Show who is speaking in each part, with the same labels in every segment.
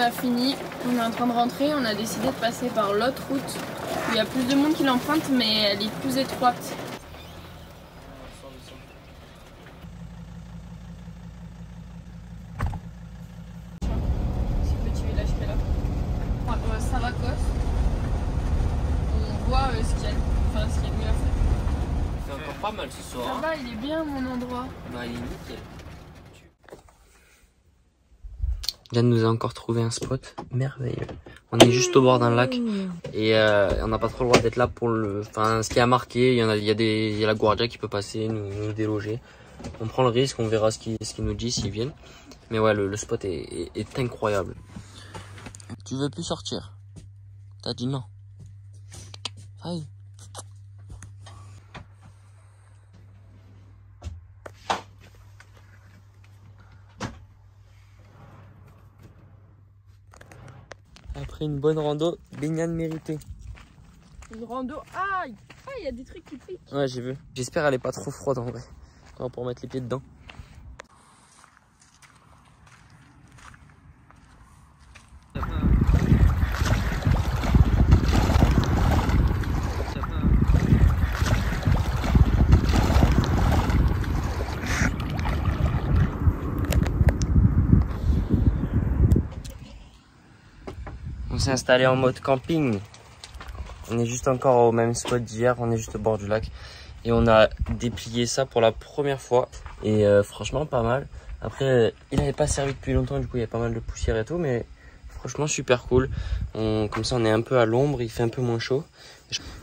Speaker 1: a fini, on est en train de rentrer, on a décidé de passer par l'autre route. Il y a plus de monde qui l'emprunte mais elle est plus étroite. Ce petit village qui est là. Sarakos. On voit ce qu'il y a, enfin, ce qu'il y a de mieux à faire.
Speaker 2: Il fait encore pas mal ce soir.
Speaker 1: Ça
Speaker 2: hein.
Speaker 1: va, il est bien mon endroit.
Speaker 2: Bah, il est nickel.
Speaker 3: Yann nous a encore trouvé un spot merveilleux. On est juste au bord d'un lac et euh, on n'a pas trop le droit d'être là pour le. Enfin, ce qui a marqué, il y en a, il y a des, il y a la guardia qui peut passer, nous, nous déloger. On prend le risque, on verra ce qu'ils ce nous disent s'ils viennent. Mais ouais, le, le spot est, est, est incroyable. Tu veux plus sortir? T'as dit non. Aïe. Après une bonne rando, baignade méritée.
Speaker 1: Une rando. Aïe Ah, il y a des trucs qui piquent.
Speaker 3: Ouais, j'ai vu. J'espère elle est pas trop froide en vrai. On pouvoir mettre les pieds dedans. Installé en mode camping. On est juste encore au même spot d'hier, on est juste au bord du lac. Et on a déplié ça pour la première fois. Et euh, franchement, pas mal. Après, il n'avait pas servi depuis longtemps, du coup, il y a pas mal de poussière et tout. Mais franchement, super cool. Comme ça, on est un peu à l'ombre, il fait un peu moins chaud.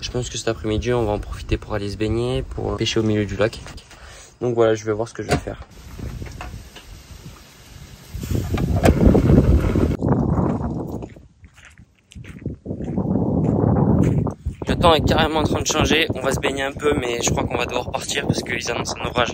Speaker 3: Je pense que cet après-midi, on va en profiter pour aller se baigner, pour pêcher au milieu du lac. Donc voilà, je vais voir ce que je vais faire. Temps est carrément en train de changer. On va se baigner un peu, mais je crois qu'on va devoir partir parce qu'ils annoncent un orage.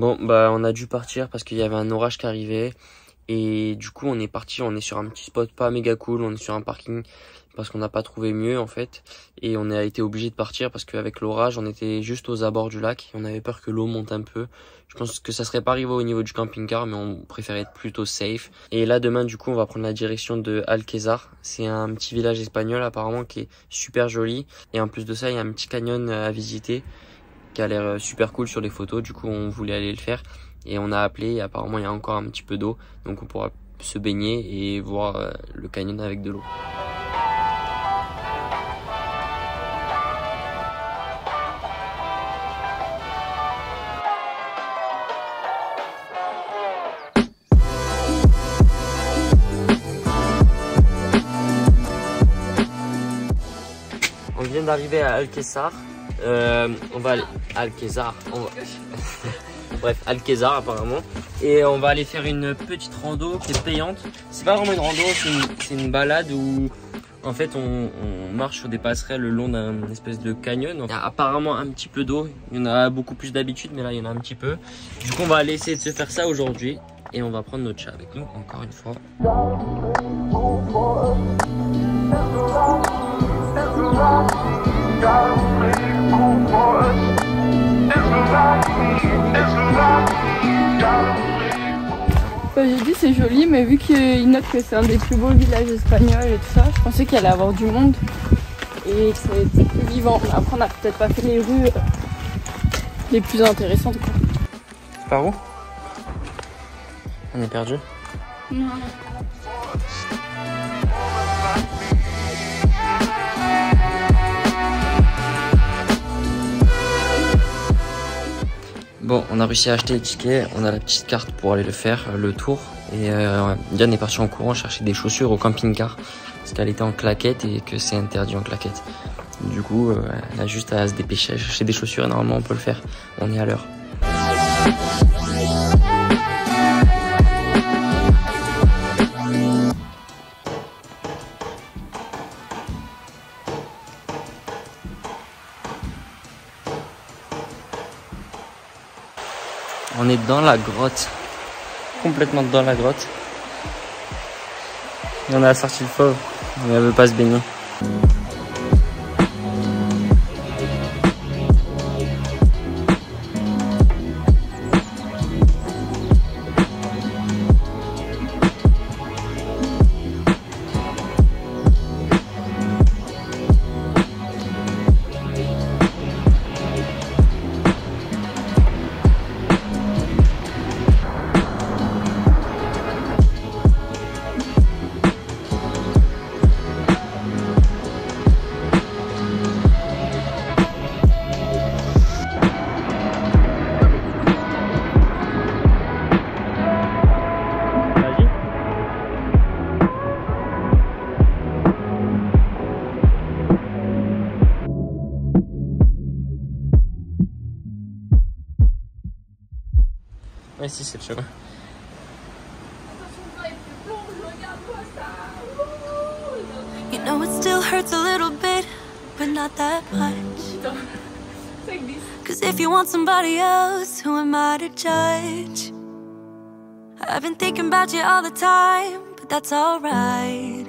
Speaker 3: Bon, bah, on a dû partir parce qu'il y avait un orage qui arrivait. Et du coup, on est parti, on est sur un petit spot pas méga cool, on est sur un parking parce qu'on n'a pas trouvé mieux en fait. Et on a été obligé de partir parce qu'avec l'orage, on était juste aux abords du lac. On avait peur que l'eau monte un peu. Je pense que ça serait pas arrivé au niveau du camping-car, mais on préférait être plutôt safe. Et là, demain, du coup, on va prendre la direction de Alquezar. C'est un petit village espagnol apparemment qui est super joli. Et en plus de ça, il y a un petit canyon à visiter qui a l'air euh, super cool sur les photos. Du coup, on voulait aller le faire et on a appelé. Et apparemment, il y a encore un petit peu d'eau, donc on pourra se baigner et voir euh, le canyon avec de l'eau. On vient d'arriver à Alquezar. Euh, on va aller Alquezar. On va... Bref, Alquezar apparemment. Et on va aller faire une petite rando qui est payante. C'est pas vraiment une rando, c'est une, c'est une balade où en fait on, on marche sur des passerelles le long d'un espèce de canyon. Il y a apparemment un petit peu d'eau. Il y en a beaucoup plus d'habitude, mais là il y en a un petit peu. Du coup, on va aller essayer de se faire ça aujourd'hui. Et on va prendre notre chat avec nous encore une fois.
Speaker 1: Bah, j'ai dit c'est joli, mais vu qu'il note que c'est un des plus beaux villages espagnols et tout ça, je pensais qu'il allait avoir du monde et que ça allait être plus vivant. Après, on n'a peut-être pas fait les rues euh, les plus intéressantes. Quoi.
Speaker 3: Par où? On est perdu? Bon, on a réussi à acheter les tickets, on a la petite carte pour aller le faire, le tour. Et euh, Yann est parti en courant chercher des chaussures au camping-car parce qu'elle était en claquette et que c'est interdit en claquette. Du coup, euh, elle a juste à se dépêcher à chercher des chaussures et normalement on peut le faire. On est à l'heure. Est dans la grotte. Complètement dans la grotte. Et on a sorti le fauve. Mais elle veut pas se baigner. C'est.
Speaker 4: You know it still hurts a little bit, but not that much. Cause if you want somebody else, who am I to judge? I've been thinking about you all the time, but that's alright.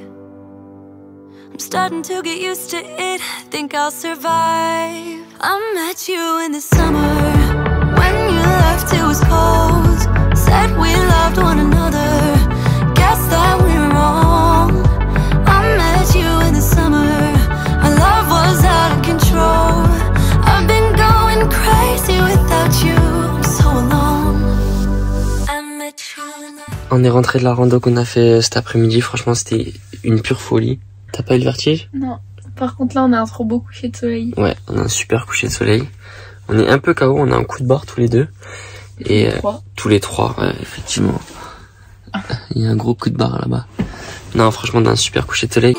Speaker 4: I'm starting to get used to it, think I'll survive. I met you in the summer
Speaker 3: On est rentré de la rando qu'on a fait euh, cet après-midi. Franchement, c'était une pure folie. T'as pas eu le vertige?
Speaker 1: Non. Par contre, là, on a un trop beau coucher de soleil.
Speaker 3: Ouais, on a un super coucher de soleil. On est un peu KO, on a un coup de barre tous les deux. Et euh,
Speaker 1: Trois.
Speaker 3: tous les trois, ouais, effectivement. Il y a un gros coup de barre là-bas. Non, franchement, on a un super coucher de soleil.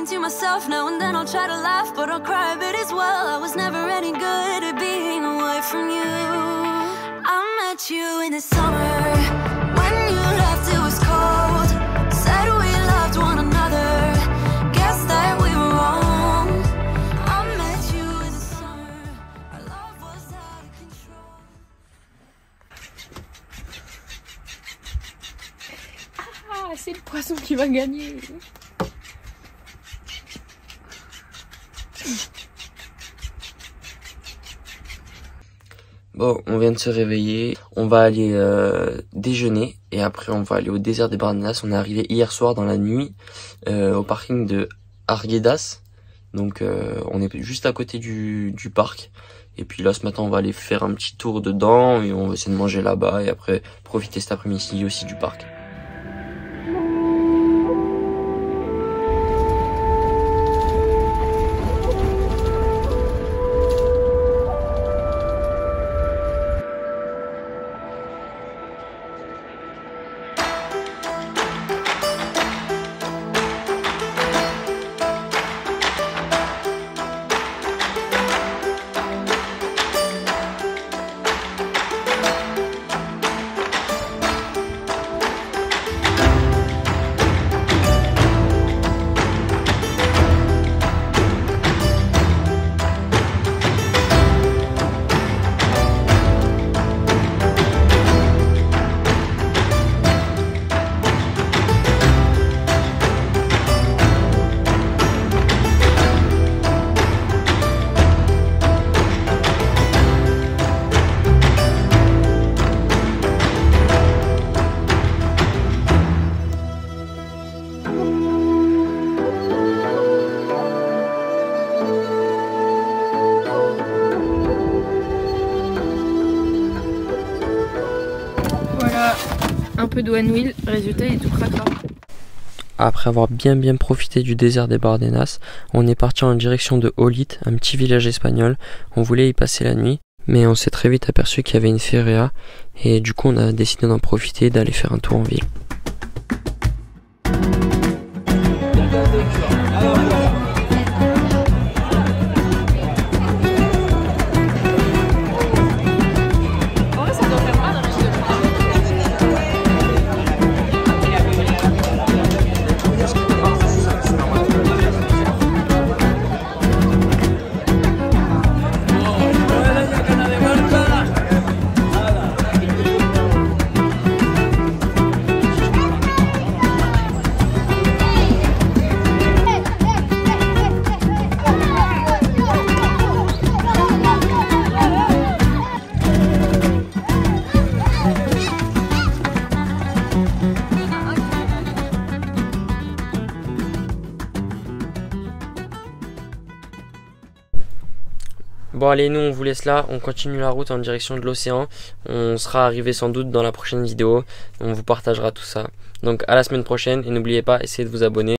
Speaker 1: C'est le poisson qui va gagner.
Speaker 3: Bon, on vient de se réveiller. On va aller euh, déjeuner et après on va aller au désert des Bardenas. On est arrivé hier soir dans la nuit euh, au parking de Arguedas. Donc euh, on est juste à côté du parc. Et puis là ce matin on va aller faire un petit tour dedans et on va essayer de manger là-bas et après profiter cet après-midi aussi du parc.
Speaker 1: Peu. Résultat, est tout.
Speaker 3: Après avoir bien bien profité du désert des Bardenas, on est parti en direction de Olit, un petit village espagnol. On voulait y passer la nuit, mais on s'est très vite aperçu qu'il y avait une feria et du coup on a décidé d'en profiter et d'aller faire un tour en ville. Bon allez, nous on vous laisse là, on continue la route en direction de l'océan. On sera arrivé sans doute dans la prochaine vidéo. On vous partagera tout ça. Donc à la semaine prochaine et n'oubliez pas, essayez de vous abonner.